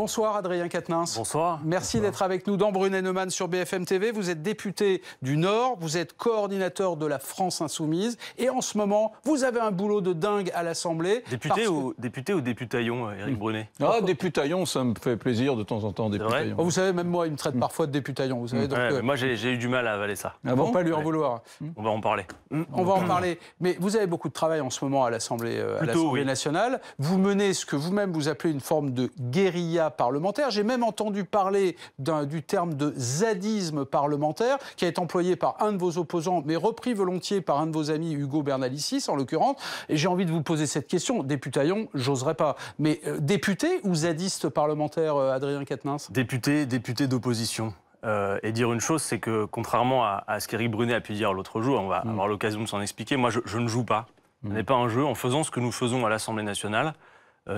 Bonsoir Adrien Quatennens. Bonsoir. Merci d'être avec nous dans Brunet-Neumann sur BFM TV. Vous êtes député du Nord, vous êtes coordinateur de la France Insoumise et en ce moment, vous avez un boulot de dingue à l'Assemblée. Député, ou, député ou députaillon, Éric Brunet Ah, députaillon, ça me fait plaisir de temps en temps, Oh, vous savez, même moi, il me traite parfois de députaillon. Vous savez, donc, Ouais, euh, Moi, j'ai eu du mal à avaler ça. on va pas lui en Ouais. vouloir. On va en parler. On va en parler. Mais vous avez beaucoup de travail en ce moment à l'Assemblée euh, l'Assemblée oui. nationale. Vous menez ce que vous-même vous appelez une forme de guérilla parlementaire. J'ai même entendu parler du terme de zadisme parlementaire qui est employé par un de vos opposants, mais repris volontiers par un de vos amis, Hugo Bernalicis en l'occurrence. Et j'ai envie de vous poser cette question. Députaillon, j'oserais pas. Mais euh, député ou zadiste parlementaire, euh, Adrien Quatennens? Député, député d'opposition. Euh, et dire une chose, c'est que contrairement à, à ce qu'Éric Brunet a pu dire l'autre jour, on va avoir l'occasion de s'en expliquer, moi je, je ne joue pas. Ce n'est pas un jeu. En faisant ce que nous faisons à l'Assemblée nationale,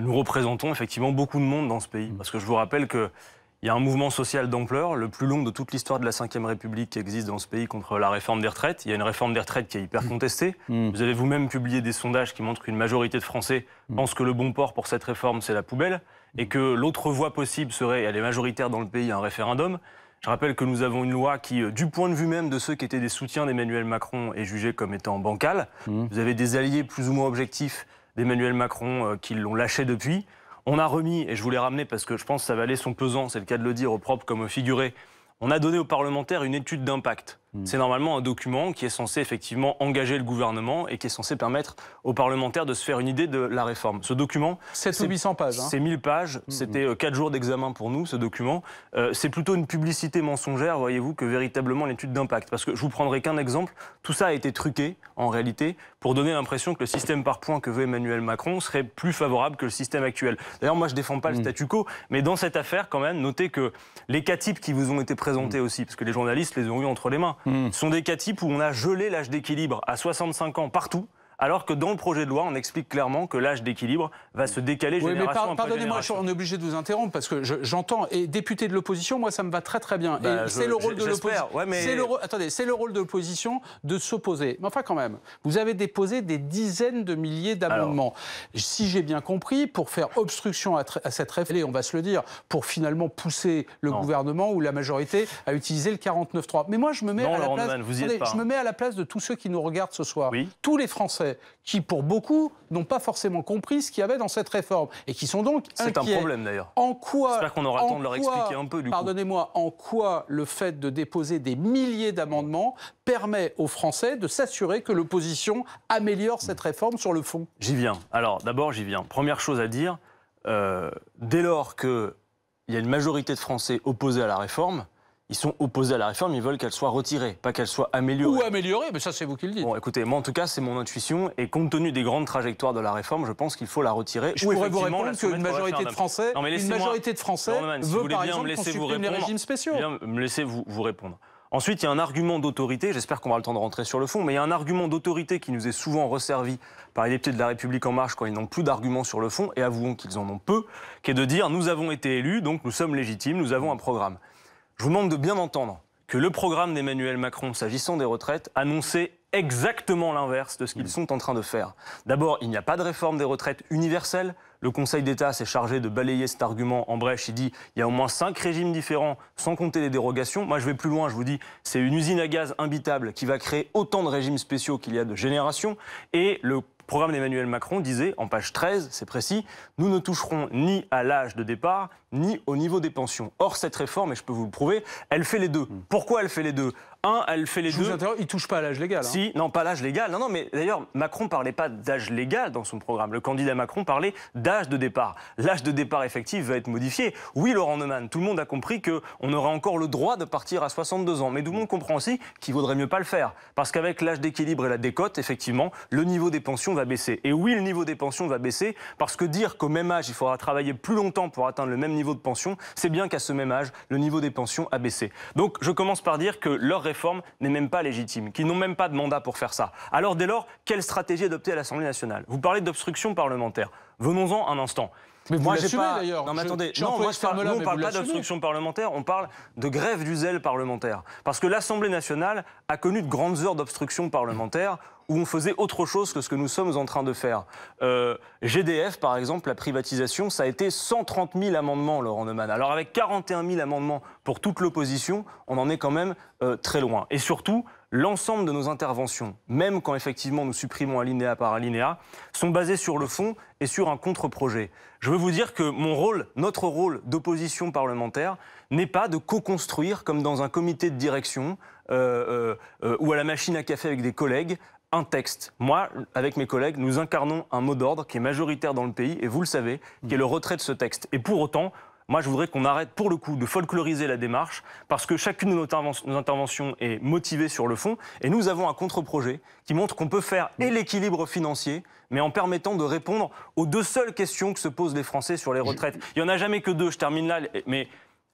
nous représentons effectivement beaucoup de monde dans ce pays. Parce que je vous rappelle qu'il y a un mouvement social d'ampleur, le plus long de toute l'histoire de la Ve République qui existe dans ce pays contre la réforme des retraites. Il y a une réforme des retraites qui est hyper contestée. Vous avez vous-même publié des sondages qui montrent qu'une majorité de Français pensent que le bon port pour cette réforme, c'est la poubelle, et que l'autre voie possible serait, elle est majoritaire dans le pays, un référendum. Je rappelle que nous avons une loi qui, euh, du point de vue même de ceux qui étaient des soutiens d'Emmanuel Macron, est jugée comme étant bancale. Vous avez des alliés plus ou moins objectifs d'Emmanuel Macron euh, qui l'ont lâché depuis. On a remis, et je voulais ramener parce que je pense que ça valait son pesant, c'est le cas de le dire, au propre comme au figuré, on a donné aux parlementaires une étude d'impact. C'est normalement un document qui est censé effectivement engager le gouvernement et qui est censé permettre aux parlementaires de se faire une idée de la réforme. Ce document, 7 ou 800 pages. hein. c'est 1000 pages, c'était 4 jours d'examen pour nous, ce document. Euh, c'est plutôt une publicité mensongère, voyez-vous, que véritablement l'étude d'impact. Parce que je vous prendrai qu'un exemple, tout ça a été truqué, en réalité, pour donner l'impression que le système par points que veut Emmanuel Macron serait plus favorable que le système actuel. D'ailleurs, moi, je défends pas le statu quo, mais dans cette affaire, quand même, notez que les cas types qui vous ont été présentés aussi, parce que les journalistes les ont eu entre les mains, sont des cas types où on a gelé l'âge d'équilibre à 65 ans partout. Alors que dans le projet de loi, on explique clairement que l'âge d'équilibre va se décaler Oui, mais par- après pardonnez-moi, on est obligé de vous interrompre parce que je- j'entends. Et député de l'opposition, moi, ça me va très très bien. Bah, c'est le rôle de l'opposition. Ouais, mais- Attendez, c'est le rôle de l'opposition de s'opposer. Mais enfin, quand même, vous avez déposé des dizaines de milliers d'amendements. Si j'ai bien compris, pour faire obstruction à, cette et on va se le dire, pour finalement pousser le Non. gouvernement ou la majorité à utiliser le 49.3. Mais moi, je me mets Non, à la place. Neumann, vous y êtes attendez, pas. je me mets à la place de tous ceux qui nous regardent ce soir. Oui. Tous les Français qui, pour beaucoup, n'ont pas forcément compris ce qu'il y avait dans cette réforme et qui sont donc C'est un problème d'ailleurs. En quoi J'espère qu'on aura le temps de leur expliquer un peu. Pardonnez-moi, en quoi le fait de déposer des milliers d'amendements permet aux Français de s'assurer que l'opposition améliore cette réforme sur le fond? J'y viens. Alors, d'abord, j'y viens. Première chose à dire, euh, dès lors qu'il y a une majorité de Français opposés à la réforme, ils sont opposés à la réforme, ils veulent qu'elle soit retirée, pas qu'elle soit améliorée. Ou améliorer, mais ça c'est vous qui le dites. Bon, écoutez, moi en tout cas, c'est mon intuition, et compte tenu des grandes trajectoires de la réforme, je pense qu'il faut la retirer. Je ou pourrais vous répondre qu'une majorité de. Français, Non, mais une majorité de Français si vous veut voulez par bien exemple me qu'on vous supprime les répondre, régimes spéciaux. Bien me laisser vous, vous répondre. Ensuite, il y a un argument d'autorité, j'espère qu'on aura le temps de rentrer sur le fond, mais il y a un argument d'autorité qui nous est souvent resservi par les députés de la République En Marche quand ils n'ont plus d'arguments sur le fond, et avouons qu'ils en ont peu, qui est de dire nous avons été élus, donc nous sommes légitimes, nous avons un programme. Je vous demande de bien entendre que le programme d'Emmanuel Macron s'agissant des retraites annonçait exactement l'inverse de ce qu'ils sont en train de faire. D'abord, il n'y a pas de réforme des retraites universelle. Le Conseil d'État s'est chargé de balayer cet argument en brèche. Il dit il y a au moins cinq régimes différents, sans compter les dérogations. Moi, je vais plus loin. Je vous dis, c'est une usine à gaz imbitable qui va créer autant de régimes spéciaux qu'il y a de générations. Et le programme d'Emmanuel Macron disait, en page 13, c'est précis, nous ne toucherons ni à l'âge de départ, ni au niveau des pensions. Or, cette réforme, et je peux vous le prouver, elle fait les deux. Pourquoi elle fait les deux? Un, elle fait les Je deux. vous il ne touche pas à l'âge légal. hein. Si, non, pas l'âge légal. Non, non, mais d'ailleurs, Macron parlait pas d'âge légal dans son programme. Le candidat Macron parlait d'âge de départ. L'âge de départ effectif va être modifié. Oui, Laurent Neumann, tout le monde a compris qu'on aura encore le droit de partir à 62 ans. Mais tout le monde comprend aussi qu'il vaudrait mieux pas le faire. Parce qu'avec l'âge d'équilibre et la décote, effectivement, le niveau des pensions va baisser. Et oui, le niveau des pensions va baisser parce que dire qu'au même âge, il faudra travailler plus longtemps pour atteindre le même niveau de pension, c'est bien qu'à ce même âge, le niveau des pensions a baissé. Donc, je commence par dire que leur réforme n'est même pas légitime, qu'ils n'ont même pas de mandat pour faire ça. Alors, dès lors, quelle stratégie adopter à l'Assemblée nationale? Vous parlez d'obstruction parlementaire. Venons-en un instant. Mais vous moi, j'ai pas... d'ailleurs. Non, mais attendez, non, employé moi, ce je parle, terme-là, nous, on mais parle pas d'obstruction parlementaire, on parle de grève du zèle parlementaire. Parce que l'Assemblée nationale a connu de grandes heures d'obstruction parlementaire où on faisait autre chose que ce que nous sommes en train de faire. Euh, GDF, par exemple, la privatisation, ça a été 130 000 amendements, Laurent Neumann. Alors avec 41 000 amendements pour toute l'opposition, on en est quand même euh, très loin. Et surtout, l'ensemble de nos interventions, même quand effectivement nous supprimons alinéa par alinéa, sont basées sur le fond et sur un contre-projet. Je veux vous dire que mon rôle, notre rôle d'opposition parlementaire, n'est pas de co-construire, comme dans un comité de direction euh, euh, euh, ou à la machine à café avec des collègues, un texte. Moi, avec mes collègues, nous incarnons un mot d'ordre qui est majoritaire dans le pays, et vous le savez, qui est le retrait de ce texte. Et pour autant, moi, je voudrais qu'on arrête pour le coup de folkloriser la démarche, parce que chacune de nos, interven- nos interventions est motivée sur le fond, et nous avons un contre-projet qui montre qu'on peut faire et l'équilibre financier, mais en permettant de répondre aux deux seules questions que se posent les Français sur les retraites. Il n'y en a jamais que deux, je termine là, mais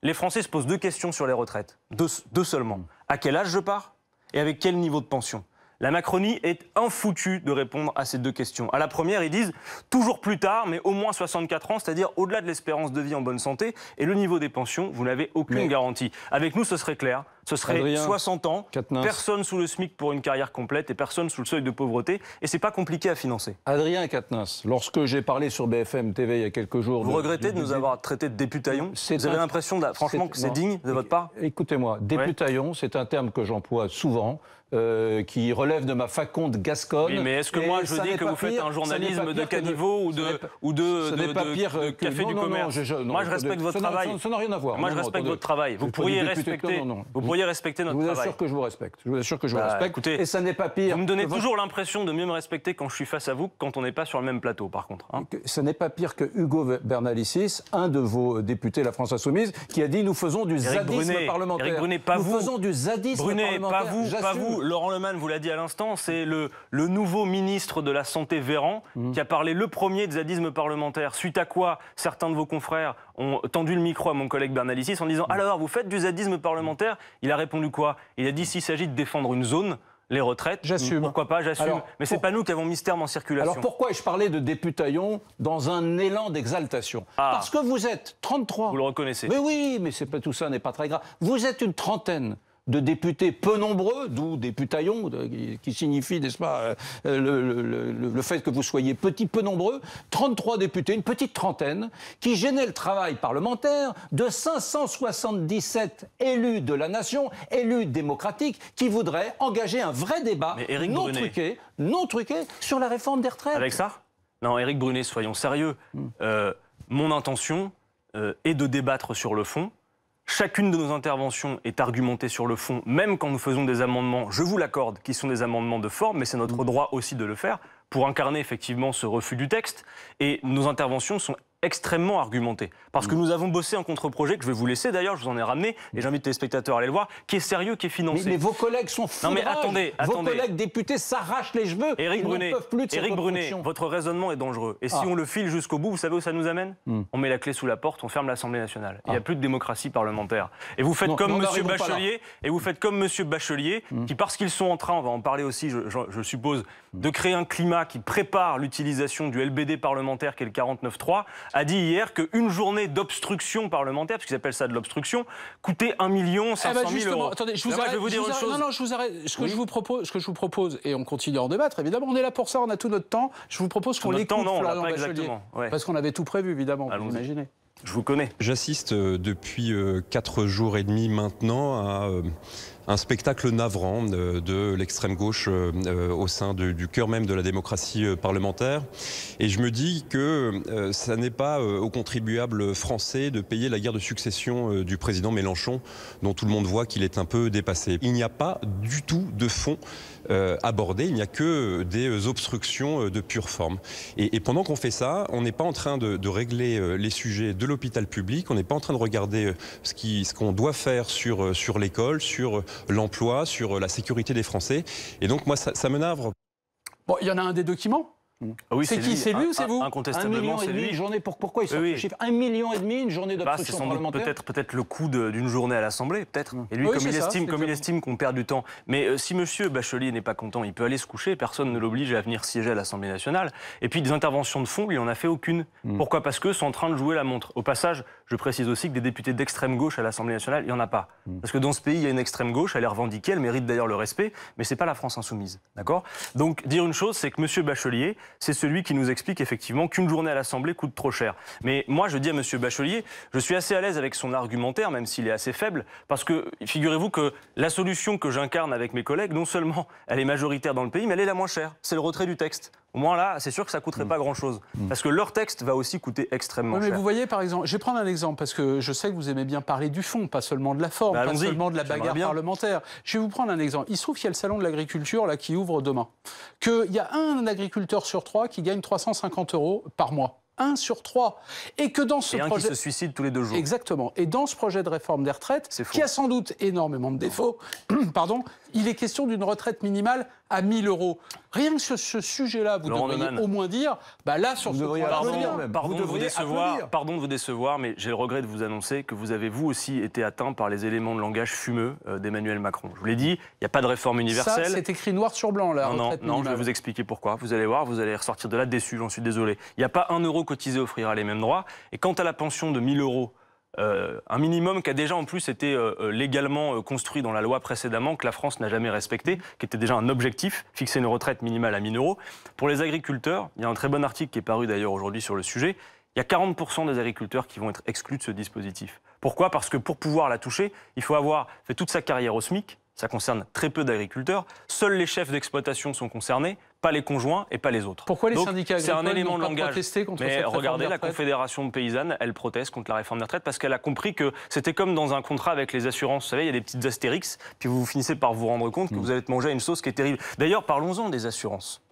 les Français se posent deux questions sur les retraites, deux seulement. À quel âge je pars et avec quel niveau de pension? La Macronie est infoutue de répondre à ces deux questions. À la première, ils disent toujours plus tard, mais au moins 64 ans, c'est-à-dire au-delà de l'espérance de vie en bonne santé, et le niveau des pensions, vous n'avez aucune Mais- garantie. Avec nous, ce serait clair. Ce serait Adrien 60 ans, personne sous le SMIC pour une carrière complète et personne sous le seuil de pauvreté, et c'est pas compliqué à financer. Adrien Quatennens, lorsque j'ai parlé sur BFM TV il y a quelques jours... Vous de- regrettez de nous avoir traités de députaillons Vous avez l'impression, de- franchement, que c'est digne de votre part Écoutez-moi, députaillon, c'est un terme que j'emploie souvent, euh, qui relève de ma faconde gasconne. Oui, mais est-ce que moi je dis que vous faites un journalisme de caniveau ou de, ou de, de- pas de- pire de que- café non, du non, non, commerce je- non, Moi je respecte votre travail. ça- n'a rien à voir. Moi je respecte votre travail. Vous pourriez de respecter, vous pourriez respecter Je notre vous travail. assure que je vous respecte. Je vous assure que je vous Bah, respecte. écoutez, et ça n'est pas pire. Vous me donnez que votre- toujours l'impression de mieux me respecter quand je suis face à vous que quand on n'est pas sur le même plateau, par contre. hein. ce n'est pas pire que Hugo Bernalicis, un de vos députés de la France Insoumise, qui a dit nous faisons du zadisme Brunet, parlementaire. Éric Brunet, pas nous vous. faisons du zadisme Brunet, parlementaire. pas vous, pas vous. Laurent Lemann vous l'a dit à l'instant, c'est le, le nouveau ministre de la Santé Véran Mmh. qui a parlé le premier de zadisme parlementaire. Suite à quoi certains de vos confrères ont tendu le micro à mon collègue Bernalicis en disant Mmh. Alors, vous faites du zadisme parlementaire Il a répondu quoi? Il a dit S'il s'agit de défendre une zone, les retraites, J'assume. pourquoi pas, j'assume. Mais c'est pour- pas nous qui avons mis ce terme en circulation. Alors pourquoi ai-je parlé de députaillon dans un élan d'exaltation? Ah. Parce que vous êtes 33. Vous le reconnaissez. Mais oui, mais c'est pas tout ça n'est pas très grave. Vous êtes une trentaine de députés peu nombreux, d'où députaillon, de- qui- signifie, n'est-ce pas, euh, le, le- le- le fait que vous soyez petit, peu nombreux, 33 députés, une petite trentaine, qui gênaient le travail parlementaire de 577 élus de la nation, élus démocratiques, qui voudraient engager un vrai débat non Brunet. truqué, non truqué sur la réforme des retraites. Avec ça Non, Éric Brunet, soyons sérieux. Hmm. Euh, mon intention euh, est de débattre sur le fond. Chacune de nos interventions est argumentée sur le fond, même quand nous faisons des amendements, je vous l'accorde, qui sont des amendements de forme, mais c'est notre Hmm. droit aussi de le faire, pour incarner effectivement ce refus du texte. Et nos interventions sont extrêmement argumentées. Parce que Hmm. nous avons bossé un contre-projet, que je vais vous laisser d'ailleurs, je vous en ai ramené, et j'invite les spectateurs à aller le voir, qui est sérieux, qui est Mais, financé. mais vos collègues sont Non, mais attendez, Vos attendez. collègues députés s'arrachent les cheveux. Éric Brunet, peuvent plus de Éric Brunet, votre raisonnement est dangereux. Et si Ah. on le file jusqu'au bout, vous savez où ça nous amène Hmm. On met la clé sous la porte, on ferme l'Assemblée nationale. Il n'y a Ah. plus de démocratie parlementaire. Et vous faites Non, comme Monsieur. Bachelier, et vous faites comme Monsieur Bachelier, qui parce qu'ils sont en train, on va en parler aussi, je, je- je suppose, de créer un climat qui prépare l'utilisation du LBD parlementaire, qui est le 49.3, a dit hier qu'une journée d'obstruction parlementaire, parce qu'ils appellent ça de l'obstruction, coûtait 1 million 500 Eh ben 000 justement, euros. attendez, je vous, arrête, je vais vous je dire une chose. Non, non, je vous arrête. Ce que, je vous propose, ce que je vous propose, et on continue à en débattre, évidemment, on est là pour ça, on a tout notre temps. Je vous propose qu'on l'écoute, temps, non, on l'a Florian pas Bachelier. exactement, ouais. Parce qu'on avait tout prévu, évidemment, vous imaginez. Je vous connais. J'assiste euh, depuis euh, quatre jours et demi maintenant à euh, un spectacle navrant de, l'extrême gauche euh, euh, au sein du cœur même de la démocratie euh, parlementaire. Et je me dis que euh, ça n'est pas euh, aux contribuables français de payer la guerre de succession euh, du président Mélenchon, dont tout le monde voit qu'il est un peu dépassé. Il n'y a pas du tout de fond euh, il n'y a que des obstructions euh, de pure forme. Et, pendant qu'on fait ça, on n'est pas en train de, régler euh, les sujets de l'hôpital public, on n'est pas en train de regarder euh, ce qu'on doit faire sur, euh, l'école, sur euh, l'emploi, sur euh, la sécurité des Français. Et donc moi, ça, ça me navre Bon, il y en a un des documents Ah oui, C'est qui, lui. c'est lui ou c'est Un- vous Un Incontestablement, million et c'est demi lui. une journée. Pour, pourquoi ils sortent Oui, chiffre Un million et demi une journée Bah, c'est d'obstruction doute parlementaire peut-être peut-être le coût d'une journée à l'Assemblée, peut-être. Et lui, Oui, comme il ça, estime, comme il estime qu'on perd du temps. Mais euh, si Monsieur Bachelier n'est pas content, il peut aller se coucher. Personne ne l'oblige à venir siéger à l'Assemblée nationale. Et puis des interventions de fond, il en a fait aucune. Hmm. Pourquoi? Parce que sont en train de jouer la montre. Au passage, je précise aussi que des députés d'extrême gauche à l'Assemblée nationale, il y en a pas. Parce que dans ce pays, il y a une extrême gauche. Elle est revendiquée, elle mérite d'ailleurs le respect. Mais c'est pas la France insoumise, d'accord? Donc dire une chose, c'est que Monsieur Bachelier, c'est celui qui nous explique effectivement qu'une journée à l'Assemblée coûte trop cher. Mais moi, je dis à Monsieur Bachelier, je suis assez à l'aise avec son argumentaire, même s'il est assez faible, parce que figurez-vous que la solution que j'incarne avec mes collègues, non seulement elle est majoritaire dans le pays, mais elle est la moins chère. C'est le retrait du texte. Au moins là, c'est sûr que ça coûterait pas grand-chose, parce que leur texte va aussi coûter extrêmement Oui, mais cher. vous voyez, par exemple, je vais prendre un exemple parce que je sais que vous aimez bien parler du fond, pas seulement de la forme, Bah, pas seulement de la bagarre bien. parlementaire. Je vais vous prendre un exemple. Il se trouve qu'il y a le salon de l'agriculture là qui ouvre demain. Qu'il y a un agriculteur sur trois qui gagne 350 euros par mois. Un sur trois. Et que dans ce Et un projet. qui se suicide tous les deux jours. Exactement. Et dans ce projet de réforme des retraites, qui a sans doute énormément de défauts, pardon, il est question d'une retraite minimale à 1000 euros. Rien que sur ce sujet-là, vous Laurent devriez Neumann. au moins dire, bah là, sur Vous ce devriez point-là, Pardon, applaudir même. pardon Vous de vous devriez décevoir, applaudir. pardon de vous décevoir, mais j'ai le regret de vous annoncer que vous avez vous aussi été atteint par les éléments de langage fumeux euh, d'Emmanuel Macron. Je vous l'ai dit, il n'y a pas de réforme Ça, universelle. c'est écrit noir sur blanc, la non, non, non, je vais vous expliquer pourquoi. Vous allez voir, vous allez ressortir de là déçu, j'en suis désolé. Il n'y a pas un euro cotisé offrira les mêmes droits. Et quant à la pension de 1000 euros, euh, un minimum qui a déjà en plus été euh, euh, légalement construit dans la loi précédemment, que la France n'a jamais respecté, qui était déjà un objectif, fixer une retraite minimale à 1000 euros. Pour les agriculteurs, il y a un très bon article qui est paru d'ailleurs aujourd'hui sur le sujet. Il y a 40% des agriculteurs qui vont être exclus de ce dispositif. Pourquoi? Parce que pour pouvoir la toucher, il faut avoir fait toute sa carrière au SMIC. Ça concerne très peu d'agriculteurs. Seuls les chefs d'exploitation sont concernés, pas les conjoints et pas les autres. Pourquoi les Donc, syndicats C'est un agricoles élément de langage. contre Mais cette regardez, la Confédération paysanne, elle proteste contre la réforme des retraites parce qu'elle a compris que c'était comme dans un contrat avec les assurances. Vous savez, il y a des petites astérix, puis vous finissez par vous rendre compte que vous allez être mangé à une sauce qui est terrible. D'ailleurs, parlons-en des assurances.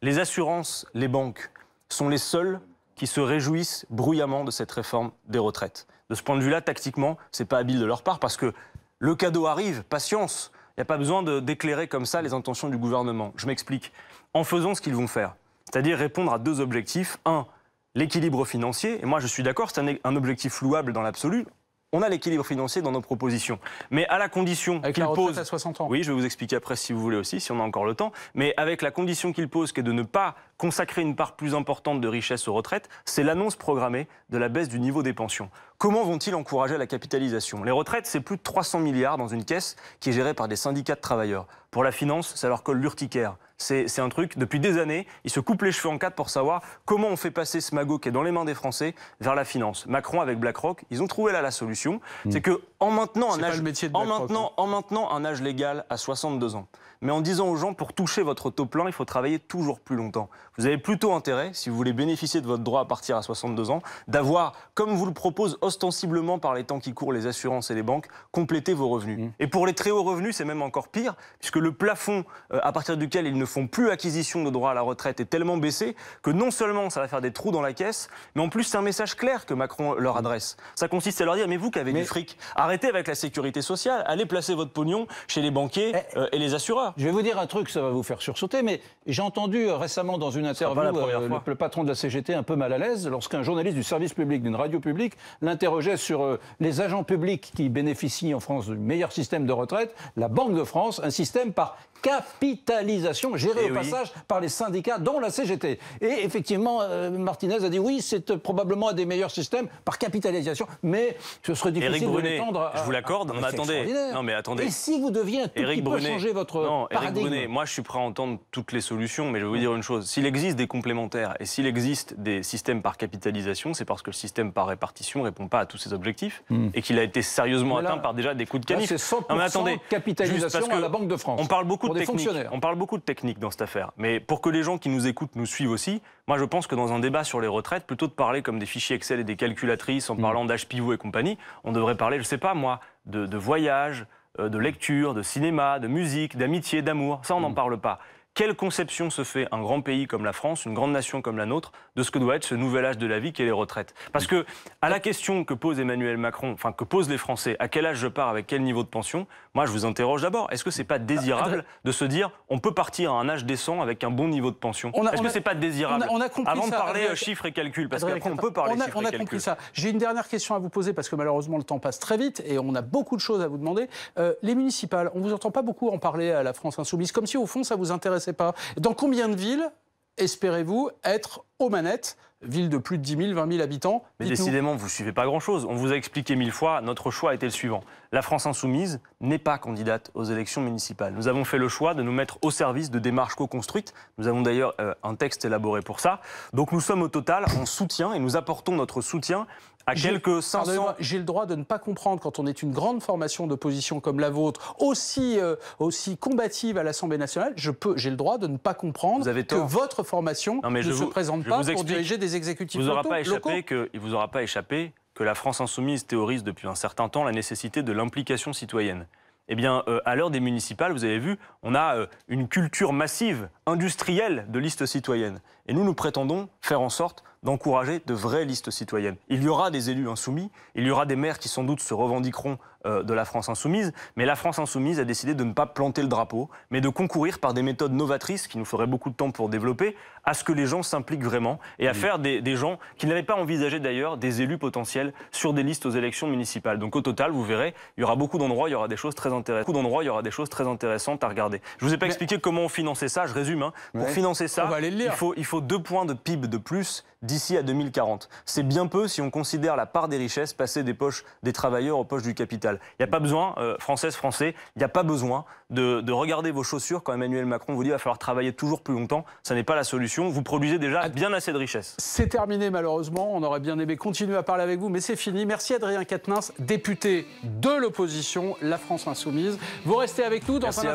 Les assurances, les banques, sont les seules qui se réjouissent bruyamment de cette réforme des retraites. De ce point de vue-là, tactiquement, c'est pas habile de leur part parce que le cadeau arrive, patience. Il n'y a pas besoin d'éclairer comme ça les intentions du gouvernement. Je m'explique. En faisant ce qu'ils vont faire, c'est-à-dire répondre à deux objectifs. Un, l'équilibre financier. Et moi, je suis d'accord, c'est un, un objectif louable dans l'absolu. On a l'équilibre financier dans nos propositions. Mais à la condition qu'il pose à 60 ans. oui, je vais vous expliquer après si vous voulez aussi, si on a encore le temps. Mais avec la condition qu'il pose, qui est de ne pas consacrer une part plus importante de richesse aux retraites, c'est l'annonce programmée de la baisse du niveau des pensions. Comment vont-ils encourager la capitalisation? Les retraites, c'est plus de 300 milliards dans une caisse qui est gérée par des syndicats de travailleurs. Pour la finance, ça leur colle l'urticaire. C'est un truc, depuis des années, ils se coupent les cheveux en quatre pour savoir comment on fait passer ce magot qui est dans les mains des Français vers la finance. Macron avec BlackRock, ils ont trouvé là la solution. C'est que en maintenant C'est un âge, en BlackRock, maintenant, en maintenant un âge légal à 62 ans. Mais en disant aux gens, pour toucher votre taux plein, il faut travailler toujours plus longtemps. Vous avez plutôt intérêt, si vous voulez bénéficier de votre droit à partir à 62 ans, d'avoir, comme vous le propose ostensiblement par les temps qui courent les assurances et les banques, compléter vos revenus. Et pour les très hauts revenus, c'est même encore pire, puisque le plafond euh, à partir duquel ils ne font plus acquisition de droits à la retraite est tellement baissé que non seulement ça va faire des trous dans la caisse, mais en plus c'est un message clair que Macron leur adresse. Ça consiste à leur dire, mais vous qui avez Mais- du fric, arrêtez avec la sécurité sociale, allez placer votre pognon chez les banquiers euh, et les assureurs. Je vais vous dire un truc, ça va vous faire sursauter, mais j'ai entendu euh, récemment dans une interview euh, le, le patron de la CGT un peu mal à l'aise lorsqu'un journaliste du service public, d'une radio publique, l'interrogeait sur euh, les agents publics qui bénéficient en France du meilleur système de retraite, la Banque de France, un système par capitalisation géré Eh au oui. passage par les syndicats, dont la CGT. Et effectivement, euh, Martinez a dit oui, c'est probablement un des meilleurs systèmes par capitalisation, mais ce serait difficile Éric de Brunet, l'étendre je vous l'accorde, mais attendez. Non, mais attendez. Et si vous deviez un tout Éric petit peu Brunet, changer votre non, Éric paradigme Brunet, moi je suis prêt à entendre toutes les solutions, mais je vais vous dire une chose. S'il existe des complémentaires et s'il existe des systèmes par capitalisation, c'est parce que le système par répartition ne répond pas à tous ces objectifs et qu'il a été sérieusement là- atteint par déjà des coups de canif. c'est 100% Non, mais attendez, capitalisation parce que à la Banque de France. On parle beaucoup pour de des technique. fonctionnaires. On parle beaucoup de technique dans cette affaire. Mais pour que les gens qui nous écoutent nous suivent aussi, moi je pense que dans un débat sur les retraites, plutôt de parler comme des fichiers Excel et des calculatrices en parlant d'âge pivot et compagnie, on devrait parler, je sais pas moi, de, de voyage, de lecture, de cinéma, de musique, d'amitié, d'amour. Ça, on n'en parle pas. Quelle conception se fait un grand pays comme la France, une grande nation comme la nôtre, de ce que doit être ce nouvel âge de la vie qu'est les retraites? Parce que à la question que pose Emmanuel Macron, enfin que posent les Français, à quel âge je pars avec quel niveau de pension Moi, je vous interroge d'abord. Est-ce que c'est pas désirable de se dire on peut partir à un âge décent avec un bon niveau de pension? Est-ce que c'est pas désirable? on a, compris Avant de parler Adrien- chiffres et calculs, parce qu'après on peut parler on a, chiffres on et a calculs. compris ça. J'ai une dernière question à vous poser parce que malheureusement le temps passe très vite et on a beaucoup de choses à vous demander. Euh, les municipales, on vous entend pas beaucoup en parler à la France Insoumise, comme si au fond ça vous intéressait pas. Dans combien de villes espérez-vous être aux manettes Ville de plus de 10 000, 20 000 habitants? Mais décidément, vous ne suivez pas grand-chose. On vous a expliqué mille fois, notre choix était le suivant. La France insoumise n'est pas candidate aux élections municipales. Nous avons fait le choix de nous mettre au service de démarches co-construites. Nous avons d'ailleurs euh, un texte élaboré pour ça. Donc nous sommes au total en soutien et nous apportons notre soutien à J'ai- quelques 500... Pardonnez-moi, J'ai le droit de ne pas comprendre quand on est une grande formation d'opposition comme la vôtre, aussi, euh, aussi combative à l'Assemblée nationale, je peux, j'ai le droit de ne pas comprendre que votre formation Non, mais ne se vous- présente pas pour diriger des exécutifs vous aura locaux- pas échappé que, il vous aura pas échappé que la France insoumise théorise depuis un certain temps la nécessité de l'implication citoyenne. Eh bien, euh, à l'heure des municipales, vous avez vu, on a euh, une culture massive, industrielle de listes citoyennes. Et nous, nous prétendons faire en sorte d'encourager de vraies listes citoyennes. Il y aura des élus insoumis, il y aura des maires qui sans doute se revendiqueront euh, de la France insoumise, mais la France insoumise a décidé de ne pas planter le drapeau, mais de concourir par des méthodes novatrices, qui nous feraient beaucoup de temps pour développer, à ce que les gens s'impliquent vraiment et à faire des, des gens qui n'avaient pas envisagé d'ailleurs des élus potentiels sur des listes aux élections municipales. Donc au total, vous verrez, il y aura beaucoup d'endroits, il y aura des choses très intéressantes. D'endroits, il y aura des choses très intéressantes à regarder. Je vous ai pas Mais- expliqué comment on finançait ça, je résume. hein. Pour Ouais. financer ça, faut, il faut deux points de PIB de plus d'ici à 2040. C'est bien peu si on considère la part des richesses passées des poches des travailleurs aux poches du capital. Il n'y a pas besoin, euh, Françaises, Français, il n'y a pas besoin de, de regarder vos chaussures quand Emmanuel Macron vous dit qu'il va falloir travailler toujours plus longtemps. Ça n'est pas la solution. Vous produisez déjà bien assez de richesses. C'est terminé malheureusement. On aurait bien aimé continuer à parler avec vous, mais c'est fini. Merci Adrien Quatennens, député de l'opposition, la France Insoumise. Vous restez avec nous dans Merci un